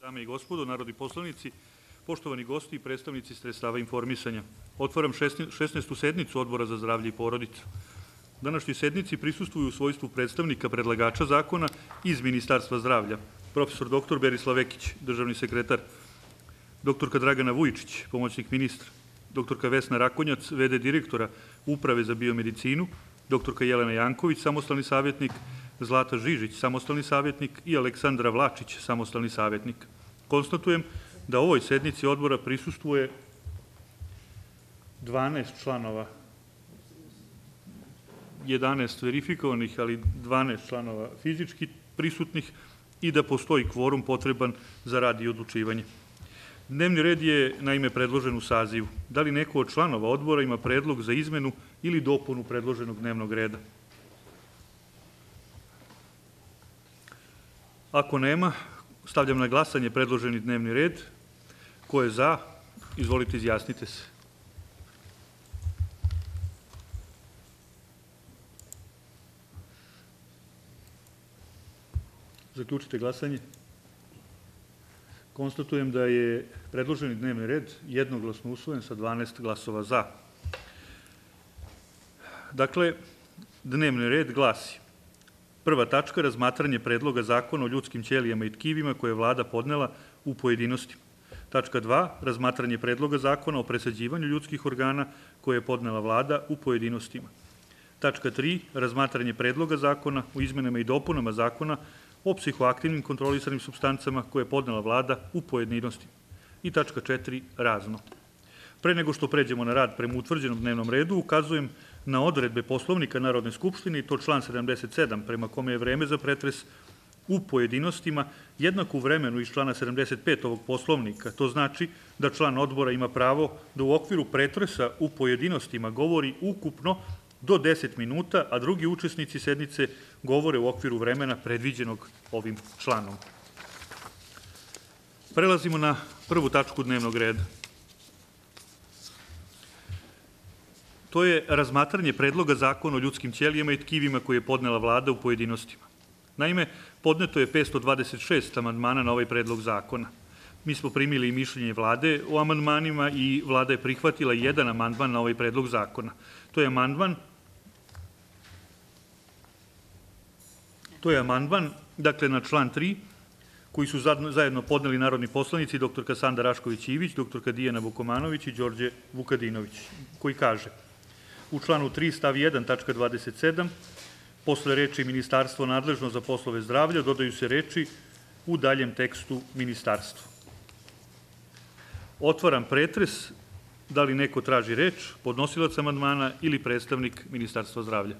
Dame i gospodo, narodni poslanici, poštovani gosti i predstavnici sredstava informisanja, otvaram 16. sednicu Odbora za zdravlje i porodicu. Današnjoj sednici prisustuju u svojstvu predstavnika predlagača zakona iz Ministarstva zdravlja, profesor dr. Berislav Vekić, državni sekretar, doktorka Dragana Vujičić, pomoćnik ministra, doktorka Vesna Rakonjac, VD direktora Uprave za biomedicinu, doktorka Jelena Janković, samostalni savjetnik, Zlata Žižić, samostalni savjetnik i Aleksandra Vlačić, samostalni savjetnik. Konstatujem da ovoj sednici odbora prisustuje 12 članova 11 verifikovanih, ali 12 članova fizički prisutnih i da postoji kvorum potreban za rad i odlučivanje. Dnevni red je naime predložen u sazivu. Da li neko od članova odbora ima predlog za izmenu ili dopunu predloženog dnevnog reda? Ako nema, stavljam na glasanje predloženi dnevni red. Ko je za? Izvolite, izjasnite se. Zaključite glasanje. Konstatujem da je predloženi dnevni red jednoglasno usvojen sa 12 glasova za. Dakle, dnevni red glasi Prva tačka, razmatranje predloga zakona o ljudskim ćelijama i tkivima koje je vlada podnela u pojedinostima. Tačka 2, razmatranje predloga zakona o presađivanju ljudskih organa koje je podnela vlada u pojedinostima. Tačka 3, razmatranje predloga zakona o izmenama i dopunama zakona o psihoaktivnim kontrolisanim substancama koje je podnela vlada u pojedinostima. I tačka 4, razno. Pre nego što pređemo na rad prema utvrđenom dnevnom redu, ukazujem na odredbe poslovnika Narodne skupštine i to član 77, prema kome je vreme za pretres u pojedinostima jednako u vremenu iz člana 75 ovog poslovnika. To znači da član odbora ima pravo da u okviru pretresa u pojedinostima govori ukupno do 10 minuta, a drugi učesnici sednice govore u okviru vremena predviđenog ovim članom. Prelazimo na prvu tačku dnevnog reda. To je razmatranje predloga zakona o ljudskim ćelijama i tkivima koje je podnela vlada u pojedinostima. Naime, podneto je 526 amandmana na ovaj predlog zakona. Mi smo primili mišljenje vlade o amandmanima i vlada je prihvatila jedan amandman na ovaj predlog zakona. To je amandman To je amandman, dakle, na član 3, koji su zajedno podneli narodni poslanici dr. Kasanda Rašković-Ivić, dr. Dijana Vukomanović i Đorđe Vukadinović, koji kaže u članu 3 stav 1 tačka 27 posle reči Ministarstvo nadležno za poslove zdravlja dodaju se reči u daljem tekstu Ministarstvo. Otvaram pretres, da li neko traži reč, podnosilac amandmana ili predstavnik Ministarstva zdravlja.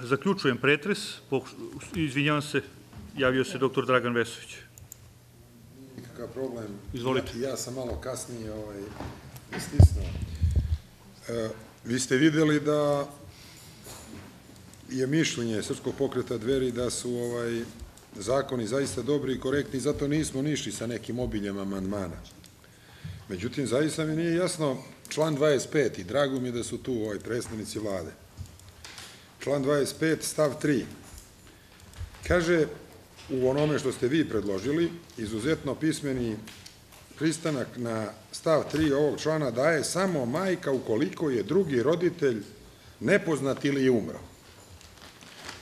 Zaključujem pretres, izvinjavam se, javio se doktor Dragan Vesović. Nikakav problem. Izvolite. Ja, ja sam malo kasnije ovaj, stisnuo. E, vi ste videli da je mišljenje Srpskog pokreta dveri da su ovaj zakoni zaista dobri i korektni, zato nismo nišli sa nekim obiljem amandmana. Međutim, zaista mi nije jasno član 25 i drago mi je da su tu ovaj predstavnici vlade. Član 25, stav 3. Kaže, u onome što ste vi predložili, izuzetno pismeni pristanak na stav 3 ovog člana daje samo majka ukoliko je drugi roditelj nepoznat ili je umro.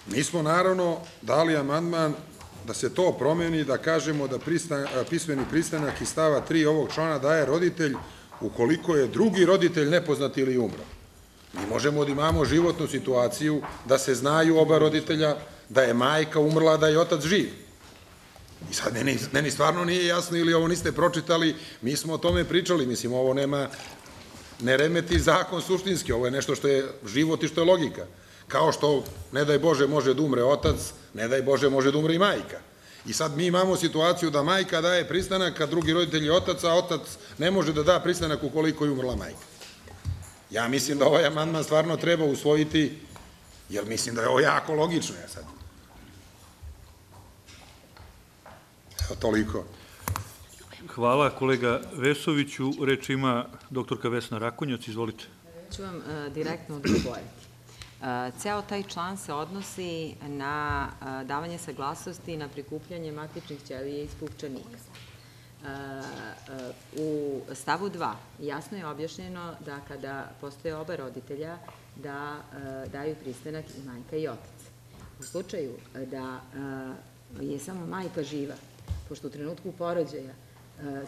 Mi smo naravno dali amandman da se to promeni, da kažemo da pismeni pristanak iz stava 3 ovog člana daje roditelj ukoliko je drugi roditelj nepoznat ili umro. Mi možemo da imamo životnu situaciju da se znaju oba roditelja, da je majka umrla, da je otac živ. I sad meni, meni stvarno nije jasno ili ovo niste pročitali, mi smo o tome pričali, mislim ovo nema, ne remeti zakon suštinski, ovo je nešto što je život i što je logika. Kao što, ne daj Bože, može da umre otac, ne daj Bože, može da umre i majka. I sad mi imamo situaciju da majka daje pristanak, a drugi roditelj je otac, a otac ne može da da pristanak ukoliko je umrla majka. Ja mislim da ovaj amandman stvarno treba usvojiti, jer mislim da je ovo jako logično. Ja sad. Evo, toliko. Hvala kolega Vesoviću. Reč ima doktorka Vesna Rakonjac, izvolite. Ću vam uh, direktno odgovoriti. Ceo taj član se odnosi na a, davanje saglasnosti na prikupljanje matičnih ćelija iz pupčanika. E, e, U stavu 2 jasno je objašnjeno da kada postoje oba roditelja da e, daju pristanak i majka i otac. U slučaju da e, je samo majka živa, pošto u trenutku porođaja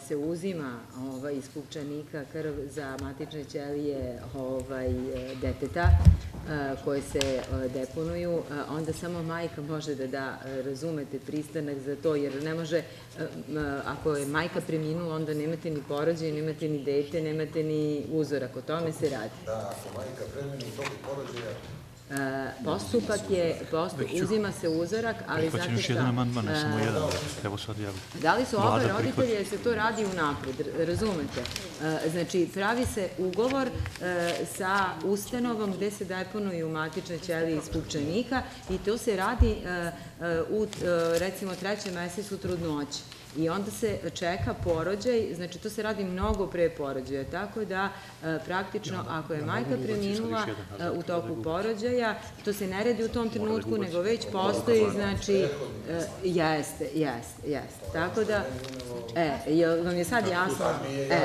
se uzima ovaj, iz pupčanika krv za matične ćelije ovaj, deteta koje se deponuju, onda samo majka može da da, razumete, pristanak za to, jer ne može, ako je majka preminula, onda nemate ni porođaj, nemate ni dete, nemate ni uzorak, o tome se radi. Da, ako majka premeni u toku porođaja, E, Postupak je, postup, uzima se uzorak, ali Prihvaćen znate još jedan amandman, ne E, samo jedan. Evo sad javljam. Da li su oba jer se to radi unapred, razumete? E, Znači, pravi se ugovor e, sa ustanovom gde se deponuju matične ćelije iz pupčanika i to se radi e, e, u, e, recimo, trećem mesecu trudnoće. I onda se čeka porođaj, znači to se radi mnogo pre porođaja, tako da e, praktično ako je majka preminula e, u toku porođaja, to se ne radi u tom trenutku, nego već postoji, znači, e, jeste, jeste, jeste. Tako da, e, jel vam je sad jasno? E,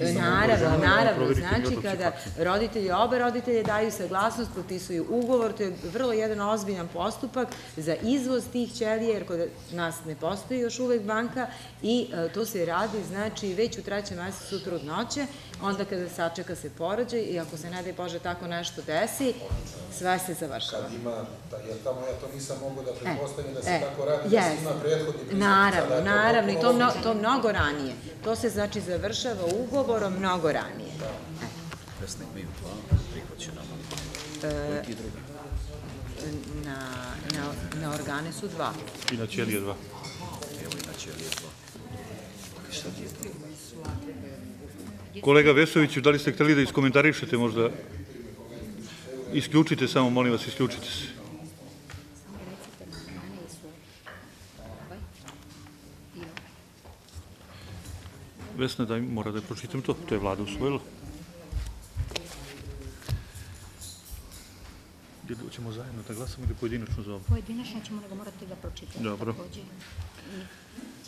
e, Naravno, naravno, znači kada roditelji, oba roditelja daju saglasnost, potpisuju ugovor, to je vrlo jedan ozbiljan postupak za izvoz tih ćelija, jer kod nas ne postoji još uvek banka i e, to se radi, znači, već u trećem mesecu trudnoće, onda kada sačeka se porođaj i ako se ne daj Bože tako nešto desi, sve se završava. kad ima, ta, jer tamo ja to nisam mogao da pretpostavim da se e, tako radi, da se ima prethodni pristup. Naravno, Sada naravno, i to, mno, to mnogo ranije. To se znači završava ugovorom mnogo ranije. Vesna imaju dva prihvaćena amandmana. Koji ti drugi? Na, na, na organe su dva. I na ćelije dva. Evo inače je dva. Šta ti je to? Kolega Vesoviću, da li ste hteli da iskomentarišete možda? Isključite samo, molim vas, isključite se. I. Vesna, daj, mora da pročitam to. To je vlada usvojila. Jel Hoćemo zajedno da glasamo ili pojedinačno za ovo? Pojedinačno ćemo nego morate da pročitate. Dobro. Takođe, i,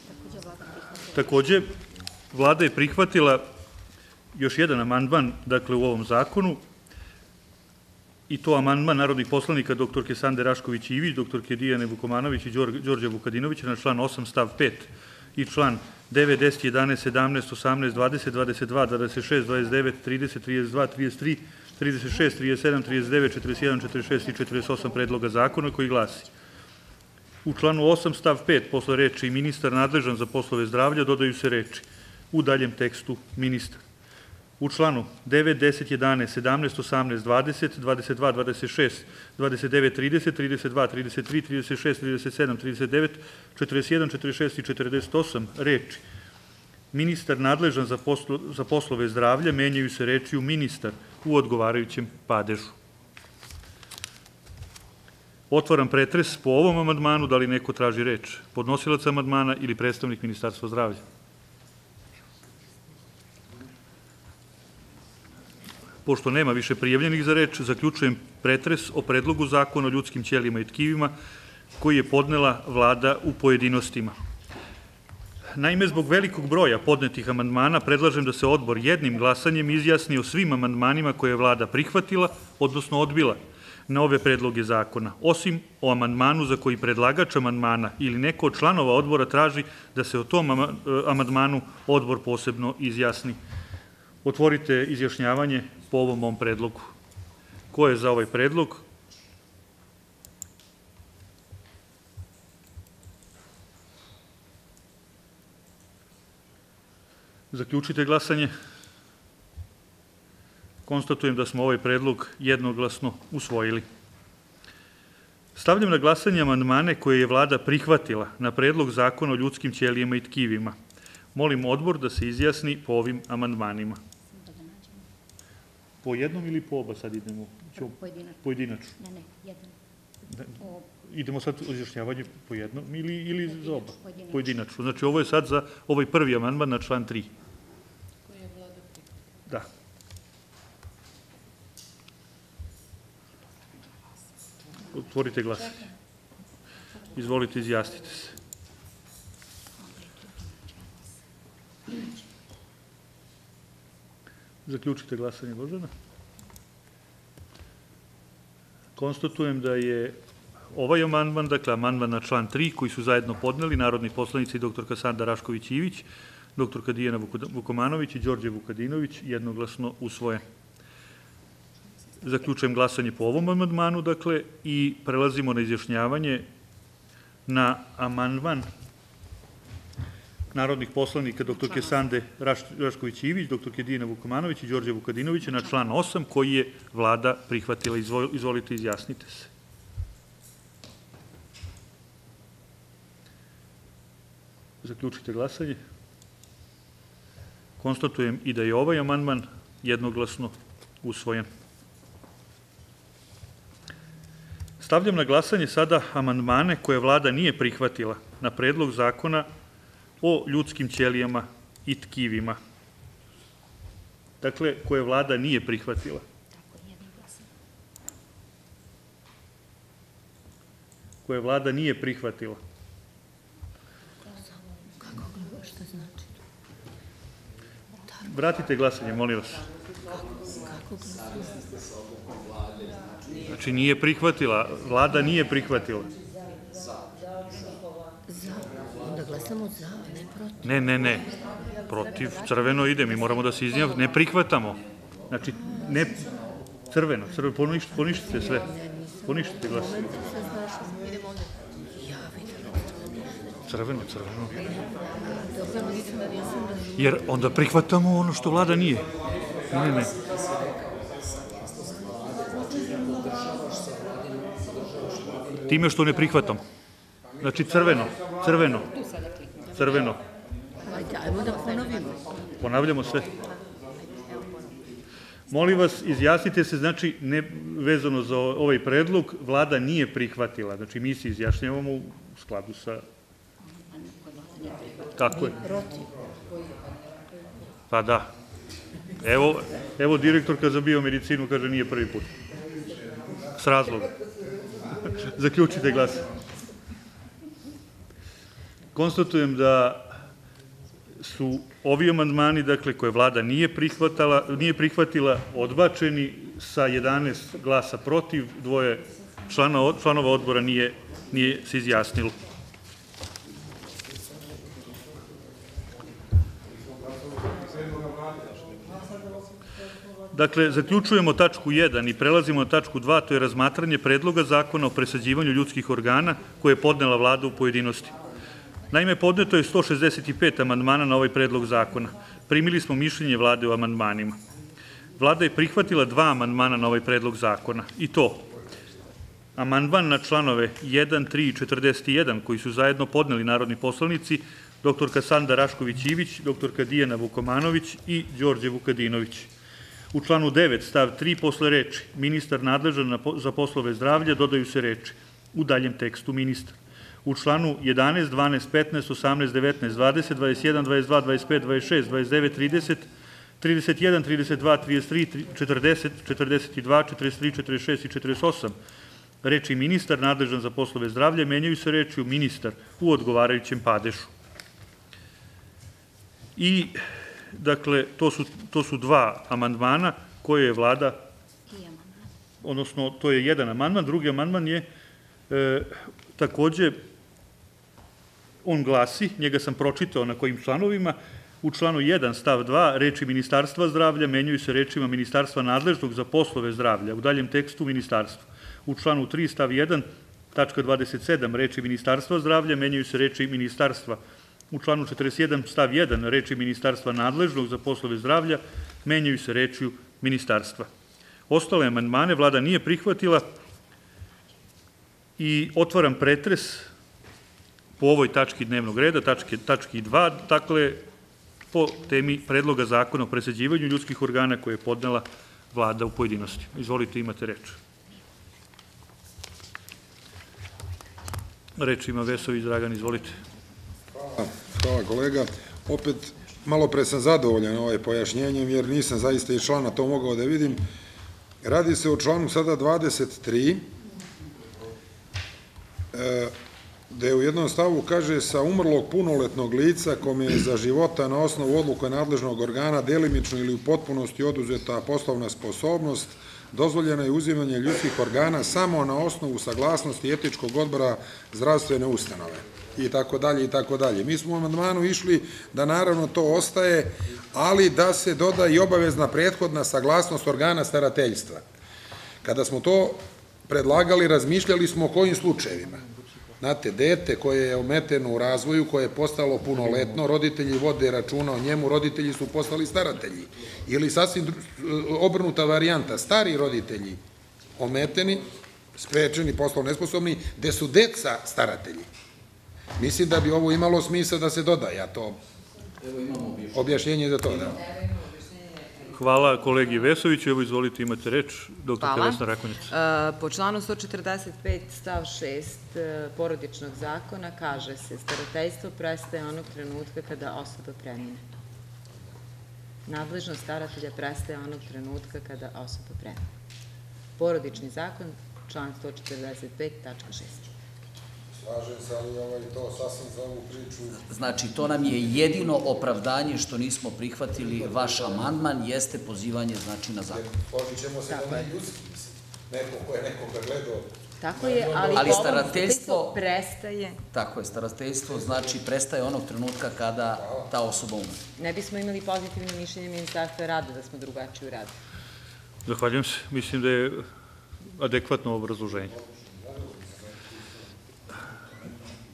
takođe vlada prihvatila. Takođe, vlada je prihvatila još jedan amandman, dakle, u ovom zakonu, i to amandman narodnih poslanika dr. Sande Rašković Ivić, dr. Dijane Vukomanović i Đor- Đorđa Vukadinovića na član 8 stav 5 i član 9, 10, 11, 17, 18, 20, 22, 26, 29, 30, 32, 33, 36, 37, 39, 41, 46 i 48 predloga zakona koji glasi U članu 8 stav 5 posle reči ministar nadležan za poslove zdravlja dodaju se reči u daljem tekstu ministar. U članu 9, 10, 11, 17, 18, 20, 22, 26, 29, 30, 32, 33, 36, 37, 39, 41, 46 i 48 reči ministar nadležan za, za poslove zdravlja menjaju se reči u ministar u odgovarajućem padežu. Otvaram pretres po ovom amandmanu, da li neko traži reč? Podnosilac amandmana ili predstavnik Ministarstva zdravlja? Pošto nema više prijavljenih za reč, zaključujem pretres o predlogu zakona o ljudskim ćelijama i tkivima koji je podnela vlada u pojedinostima. Naime, zbog velikog broja podnetih amandmana predlažem da se odbor jednim glasanjem izjasni o svim amandmanima koje je vlada prihvatila, odnosno odbila na ove predloge zakona, osim o amandmanu za koji predlagač amandmana ili neko od članova odbora traži da se o tom e, amandmanu odbor posebno izjasni. Otvorite izjašnjavanje po ovom mom predlogu. Ko je za ovaj predlog? Zaključite glasanje. Konstatujem da smo ovaj predlog jednoglasno usvojili. Stavljam na glasanje amandmane koje je vlada prihvatila na predlog zakona o ljudskim ćelijama i tkivima. Molim odbor da se izjasni po ovim amandmanima. Da. Po jednom ili po oba sad idemo? Pojedinačno. Ne, ne, jedan. Ne. O, Idemo sad u izjašnjavanje po jednom ili, ili za oba? Pojedinačno. Pojedinačno. Znači ovo je sad za ovaj prvi amandman na član 3. Da. Otvorite glas. Izvolite, izjasnite se. Zaključite glasanje, Božana. Konstatujem da je ovaj amandman, dakle amandman na član 3, koji su zajedno podneli narodni poslanici dr. Sanda Rašković-Ivić, dr. Dijana Vuko- Vukomanović i Đorđe Vukadinović, jednoglasno usvojen. Zaključujem glasanje po ovom amandmanu, dakle, i prelazimo na izjašnjavanje na amandman narodnih poslanika dr. Sande Raš- Rašković-Ivić, dr. Dijana Vukomanović i Đorđe Vukadinovića na član 8, koji je vlada prihvatila. Izvol- Izvolite, izjasnite se. Zaključite glasanje. Konstatujem i da je ovaj amandman jednoglasno usvojen. Stavljam na glasanje sada amandmane koje vlada nije prihvatila na predlog zakona o ljudskim ćelijama i tkivima. Dakle, koje vlada nije prihvatila. Koje vlada nije prihvatila. Šta znači? Vratite glasanje, molim vas. Znači, nije prihvatila, vlada nije prihvatila. Za. Onda glasamo za, ne protiv. Ne, ne, ne. Protiv, crveno ide, mi moramo da se izjavimo, ne prihvatamo. Znači, ne, crveno, crveno, poništite, sve. Poništite glas. Crveno, crveno. Jer onda prihvatamo ono što vlada nije. Ne, ne. Time što ne prihvatamo. Znači, crveno, crveno, crveno. Ajmo da ponovimo. Ponavljamo sve. Molim vas, izjasnite se, znači, ne, vezano za ovaj predlog, vlada nije prihvatila. Znači, mi se izjašnjavamo u skladu sa... Tako je. Pa da. Evo, evo direktorka za biomedicinu kaže nije prvi put. S razlogom. Zaključite glas. Konstatujem da su ovi amandmani, dakle, koje vlada nije prihvatala, nije prihvatila, odbačeni sa 11 glasa protiv, dvoje člana, članova odbora nije, nije se izjasnilo. Dakle, zaključujemo tačku 1 i prelazimo na tačku 2, to je razmatranje predloga zakona o presađivanju ljudskih organa koje je podnela vlada u pojedinosti. Naime, podneto je 165 amandmana na ovaj predlog zakona. Primili smo mišljenje vlade o amandmanima. Vlada je prihvatila dva amandmana na ovaj predlog zakona i to amandman na članove 1, 3 i 41 koji su zajedno podneli narodni poslanici dr. Sanda Rašković-Ivić, dr. Dijana Vukomanović i Đorđe Vukadinović. U članu 9 stav 3 posle reči ministar nadležan za poslove zdravlja dodaju se reči u daljem tekstu ministar. U članu 11, 12, 15, 18, 19, 20, 21, 22, 25, 26, 29, 30, 31, 32, 33, 40, 42, 43, 46 i 48 reči ministar nadležan za poslove zdravlja menjaju se rečju ministar u odgovarajućem padešu. I, dakle, to su, to su dva amandmana koje je vlada odnosno to je jedan amandman, drugi amandman je e, takođe, on glasi, njega sam pročitao na kojim članovima, u članu 1 stav 2 reči Ministarstva zdravlja menjaju se rečima Ministarstva nadležnog za poslove zdravlja, u daljem tekstu Ministarstva. U članu 3 stav 1 tačka 27 reči Ministarstva zdravlja menjaju se reči Ministarstva. U članu 41 stav 1 reči Ministarstva nadležnog za poslove zdravlja menjaju se rečju Ministarstva. Ostale amandmane vlada nije prihvatila i otvaram pretres po ovoj tački dnevnog reda, tački 2, dakle, po temi predloga zakona o presađivanju ljudskih organa koje je podnela vlada u pojedinosti. Izvolite, imate reč. Reč ima Vesović Dragan, izvolite. Hvala kolega. Opet, malo pre sam zadovoljan ovaj pojašnjenjem, jer nisam zaista i člana to mogao da vidim. Radi se o članu sada 23, e, gde u jednom stavu kaže sa umrlog punoletnog lica kome je za života na osnovu odluka nadležnog organa delimično ili u potpunosti oduzeta poslovna sposobnost, dozvoljeno je uzimanje ljudskih organa samo na osnovu saglasnosti etičkog odbora zdravstvene ustanove i tako dalje i tako dalje. Mi smo u amandmanu išli da naravno to ostaje, ali da se doda i obavezna prethodna saglasnost organa starateljstva. Kada smo to predlagali, razmišljali smo o kojim slučajevima. Znate, dete koje je ometeno u razvoju, koje je postalo punoletno, roditelji vode računa o njemu, roditelji su postali staratelji. Ili sasvim dru- obrnuta varijanta, stari roditelji ometeni, sprečeni, poslovno nesposobni, gde su deca staratelji. Mislim da bi ovo imalo smisla da se doda, ja to, objašnjenje za to, da. Hvala kolegi Vesoviću. Evo, izvolite, imate reč. Doktor Hvala. Vesna Rakonjac. E, Po članu 145 stav 6 e, porodičnog zakona kaže se starateljstvo prestaje onog trenutka kada osoba premine. Nadležnost staratelja prestaje onog trenutka kada osoba premine. Porodični zakon, član 145, tačka 6. Slažem se, ali ovaj, to sasvim za ovu priču Znači, to nam je jedino opravdanje što nismo prihvatili vaš amandman, jeste pozivanje, znači, na zakon. Složit ćemo se da je. ne ljudski, mislim. Neko ko je nekoga gledao. Tako je, ali, Ali starateljstvo- prestaje, Tako je, starateljstvo znači prestaje onog trenutka kada ta osoba umre. ne bismo imali pozitivno mišljenje Ministarstva rada da smo drugačiji u radu. Zahvaljujem se. Mislim da je adekvatno obrazloženje.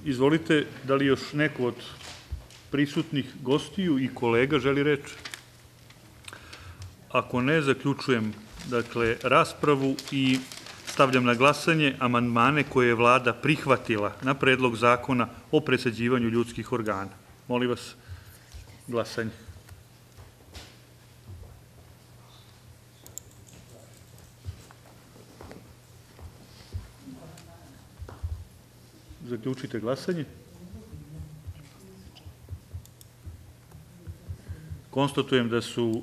Izvolite, da li još neko od prisutnih gostiju i kolega želi reč? Ako ne, zaključujem dakle, raspravu i stavljam na glasanje amandmane koje je vlada prihvatila na predlog zakona o presađivanju ljudskih organa. Molim vas, glasanje. Zaključite glasanje. Konstatujem da su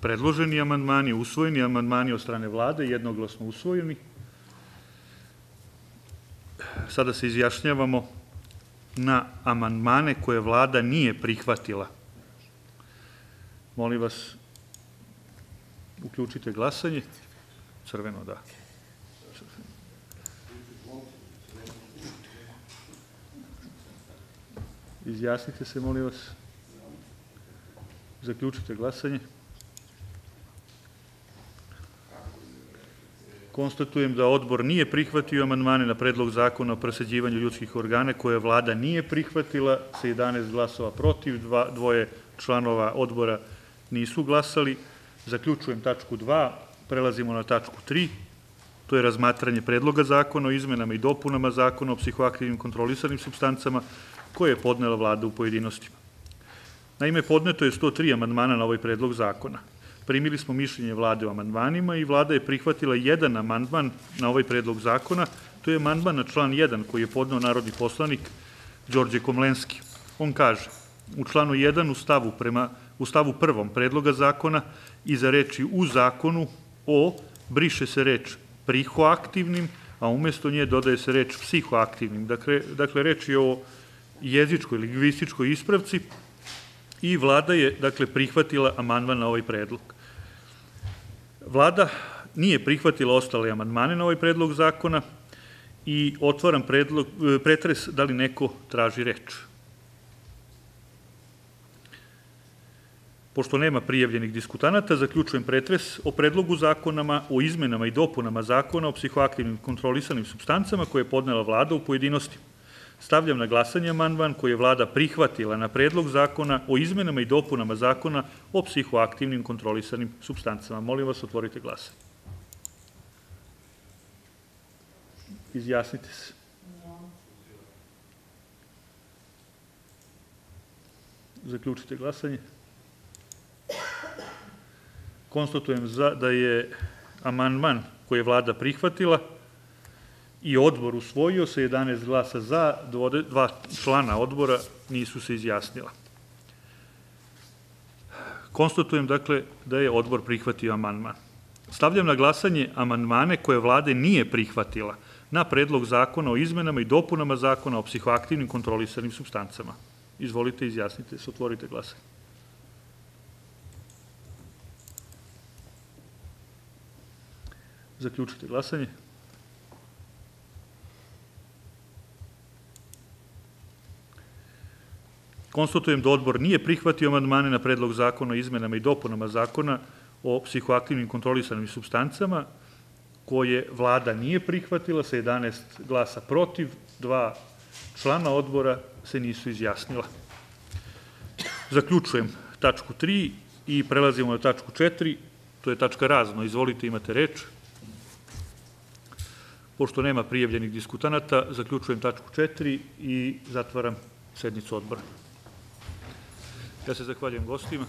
predloženi amandmani, usvojeni amandmani od strane vlade, jednoglasno usvojeni. Sada se izjašnjavamo na amandmane koje vlada nije prihvatila. Molim vas, uključite glasanje. Crveno, da. Izjasnite se, molim vas. Zaključite glasanje. Konstatujem da odbor nije prihvatio amandmane na predlog zakona o presađivanju ljudskih organa koje vlada nije prihvatila sa 11 glasova protiv, dva, dvoje članova odbora nisu glasali. Zaključujem tačku 2, prelazimo na tačku 3, to je razmatranje predloga zakona o izmenama i dopunama zakona o psihoaktivnim kontrolisanim substancama koje je podnela vlada u pojedinostima. Naime, podneto je 103 amandmana na ovaj predlog zakona. Primili smo mišljenje vlade o amandmanima i vlada je prihvatila jedan amandman na ovaj predlog zakona, to je amandman na član 1 koji je podneo narodni poslanik Đorđe Komlenski. On kaže, u članu 1 u stavu, prema, u stavu prvom predloga zakona iza reči u zakonu o briše se reč prihoaktivnim, a umesto nje dodaje se reč psihoaktivnim. Dakle, dakle reč je o jezičkoj, lingvističkoj ispravci i vlada je, dakle, prihvatila amandman na ovaj predlog. Vlada nije prihvatila ostale amandmane na ovaj predlog zakona i otvaram predlog, e, pretres da li neko traži reč. Pošto nema prijavljenih diskutanata, zaključujem pretres o predlogu zakonama o izmenama i dopunama zakona o psihoaktivnim kontrolisanim substancama koje je podnela vlada u pojedinostima. Stavljam na glasanje amandman koji je vlada prihvatila na predlog zakona o izmenama i dopunama zakona o psihoaktivnim kontrolisanim substancama. Molim vas, otvorite glasanje. Izjasnite se. Zaključite glasanje. Konstatujem za, da je amandman koji je vlada prihvatila i odbor usvojio sa 11 glasa za, dva člana odbora nisu se izjasnila. Konstatujem, dakle, da je odbor prihvatio amandman. Stavljam na glasanje amandmane koje vlade nije prihvatila na predlog zakona o izmenama i dopunama zakona o psihoaktivnim kontrolisanim substancama. Izvolite, izjasnite se, otvorite glasanje. Zaključite glasanje. Konstatujem da odbor nije prihvatio amandmane na predlog zakona o izmenama i dopunama zakona o psihoaktivnim kontrolisanim substancama, koje vlada nije prihvatila sa 11 glasa protiv, dva člana odbora se nisu izjasnila. Zaključujem tačku 3 i prelazimo na tačku 4, to je tačka razno. Izvolite, imate reč. Pošto nema prijavljenih diskutanata, zaključujem tačku 4 i zatvaram sednicu odbora. Ja se zahvaljujem gostima.